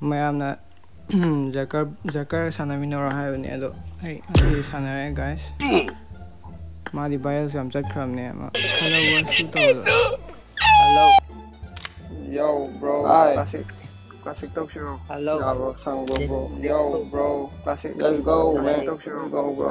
ꯃꯌꯥꯝꯅ ꯖꯀꯔ ꯖꯀꯔ ꯁꯥꯟꯅꯃꯤꯟꯅꯔꯣ ꯍꯥꯏꯕꯅꯦ ꯑꯗꯣ ꯑꯩ ꯉꯁꯤꯗꯤ ꯁꯥꯟꯅꯔꯦ ꯒꯥꯏꯁ ꯃꯥꯗꯤ ꯚꯥꯏꯔꯦꯜꯁꯨ ꯌꯥꯝ ꯆꯠꯈ꯭ꯔꯕꯅꯦ ꯃꯥ ꯈꯜꯂꯧꯕꯁꯨ ꯇꯧꯕꯗꯣ Hello. Yo bro Hi. classic classic tꯧꯁꯤꯔꯣ Hello. ꯌꯥꯕ꯭ꯔꯣ ꯁꯪꯕ꯭ꯔꯣ Let's bro go. Yo bro classic Let's go, man. tꯧꯁꯤꯔꯣ go bro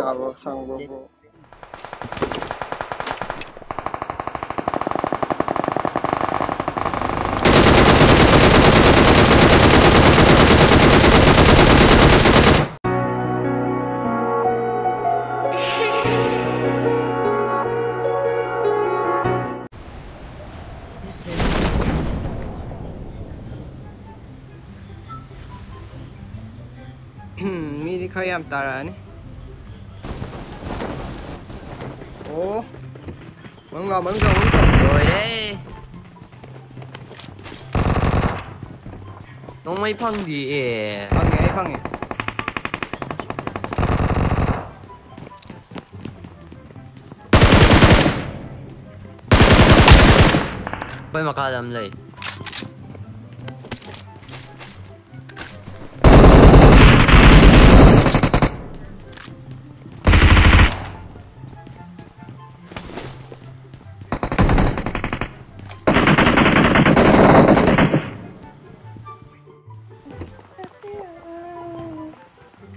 అంటారా అని ఓ mừng rồi mừng rồi mừng rồi. Rồi đấy nó mấy phân gì à? phân nghệ phân nghệ bây mà cao làm gì?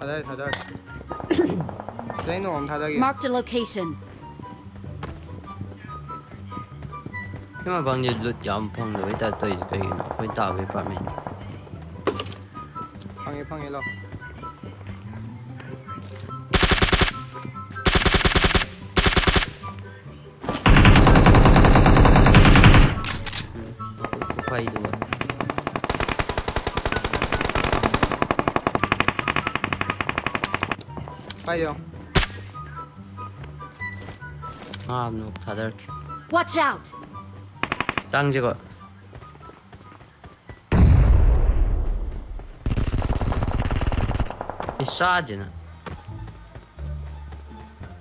Marked a location. Come on, bằng nhiệt lượt nhóm phòng the ta tùy tùy nó với tạo với phạm mình Phòng nghe phòng nghe Payong. 아, 너 다들. Watch out. 땅 찍어. Еще один.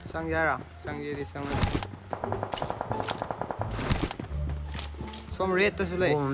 Sangyara, Sangyari, Sangyari. Som red to sulay. Oh,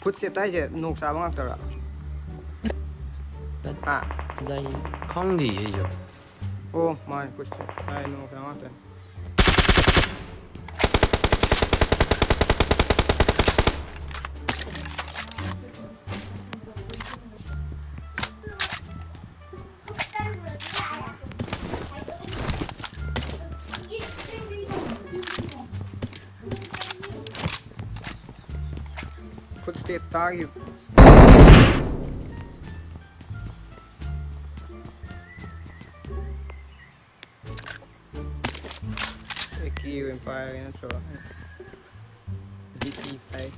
풋 셉다 이제 녹사방 학더라 아. 나 콩디 해줘. 오, 많이 굿. 아이 녹사방 학더. otário. Aqui o Empire entrou. DP, aí.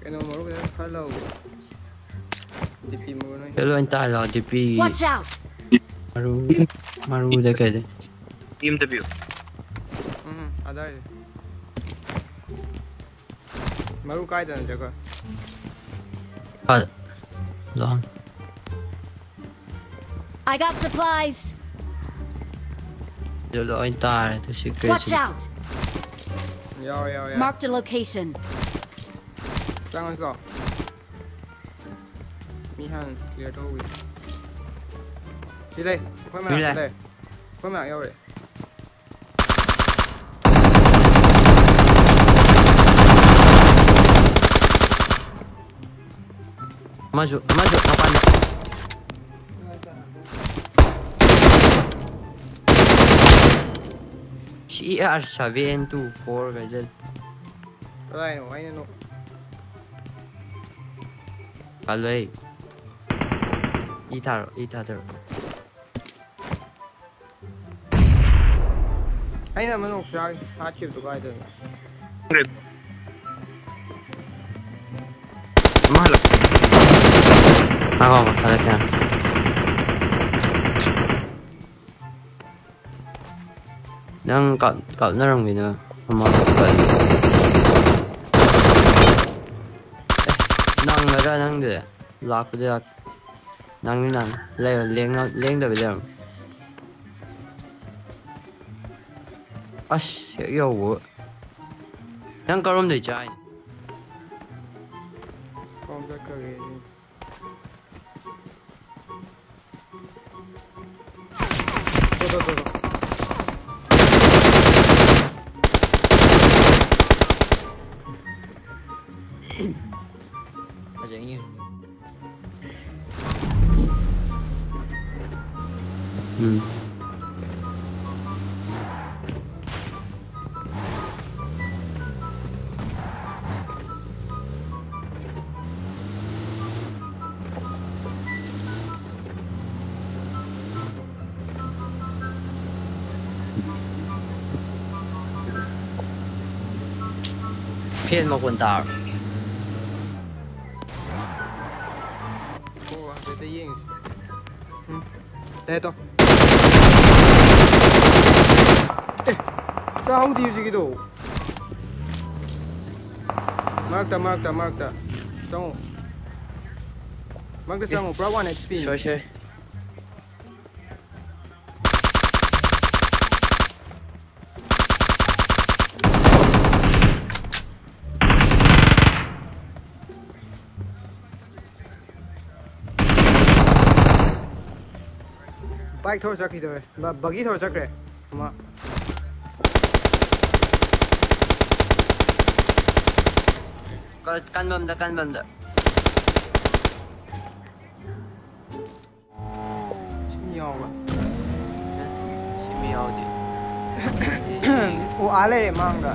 Cái nó mốt nó khá. DP morreu nó. Hello anh DP. Watch out. Maru. Maru đây kìa đây. BMW. Ừ, ở đây. મારું કાય તને જગા હા I got supplies. Yo lo entare tu si crezi Watch out. Yo yo yo Marked a location. Someone's low Mihan clear to we Maju, maju, papai. Și așa, VN2, forward. Vai nu, vai nu. Alo ei. Itaro, itaro. Hai na mano, shag, achip tu kai den. Mahala. 방어 못하겠다 đang cận cận nó rằng mình nữa mà cận đang là ra đang để lạc bây giờ đang đi lấy liên lên lên được bây giờ. À sẽ yêu vợ đang có lắm để chơi. Con cái cái 走走走。他人硬。嗯。骗么混蛋！过啊，别得硬。嗯，来到。哎，啥好地方？这都。Mark the, mark the, mark the. Come on. Mark the, come on. Bravo, next spin. bike thor chakri thore ba buggy thor chakre ma kan bam da kan bam da chimiao ba chimiao de o ale mangga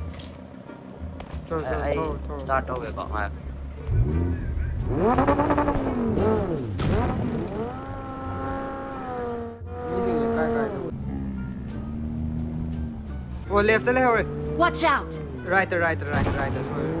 चल चल तो तो Oh, left, left, right. Watch out. Right, right, right, right. right.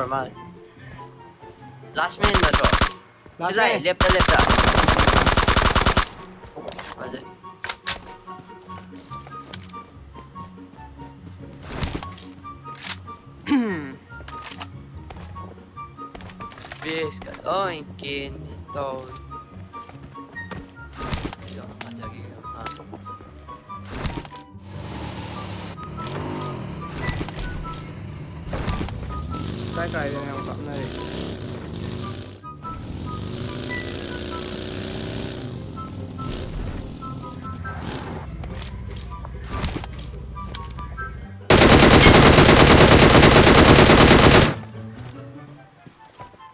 more, man. Last man in the door. Last to man. right, left, left, left. Was it? Pescador inquieto. tay cày vào hàng tận này.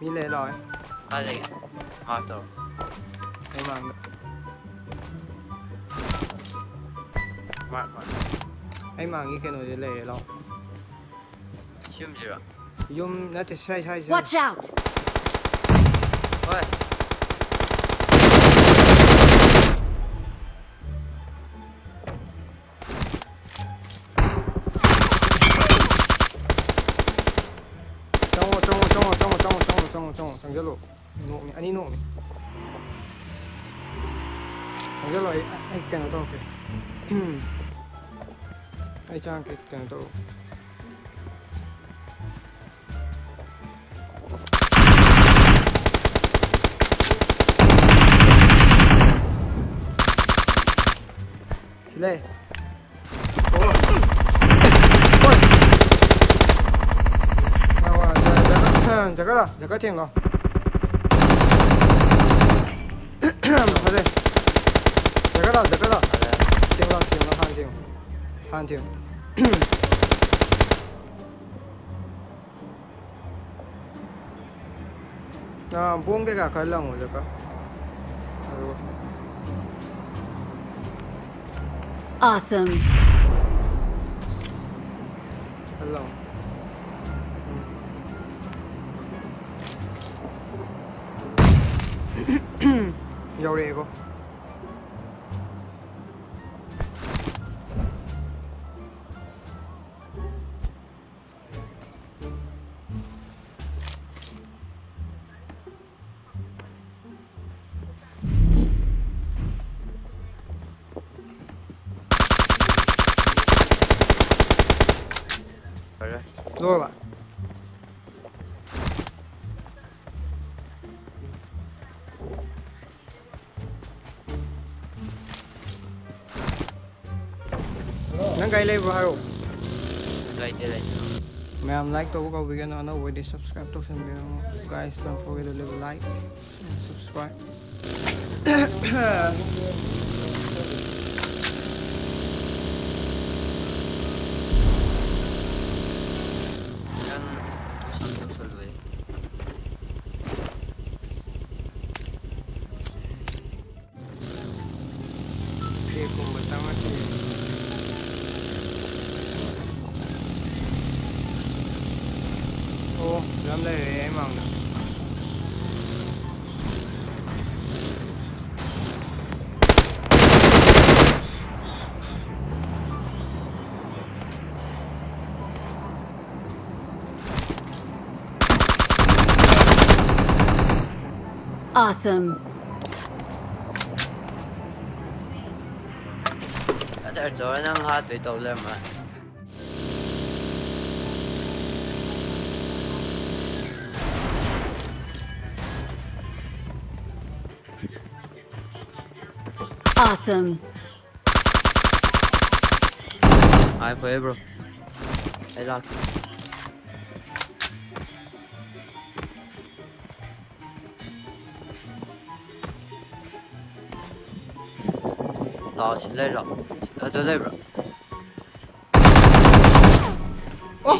Mi lên rồi. Ai gì? À rồi em làm mà mà anh mang cái cái nồi lề rồi chưa chưa yum nó thì sai sai sai Watch out! Oi. trong trong trong trong trong trong trong trong trong trong cái lỗ. Nụ này anh đi nụ này trong cái lỗ anh cần nó to kìa. Anh trang cái cần nó to Lê Ôi Ôi Nào à, 잠깐 잠깐아 잠깐 탱거 하세 잠깐아 잠깐아 탱거 탱거 한팅 한팅 나 봉개가 갈랑 올릴까 Awesome. Hello. Yo, Diego. 多了。Nang kay live haro. Like like. Ma'am like to ko bigyan ano with subscribe to xem video. Guys, don't forget to leave a like and subscribe. Awesome. They're doing hot. with all them. Awesome. I play, bro. I like. 好先在这儿在那边哦吼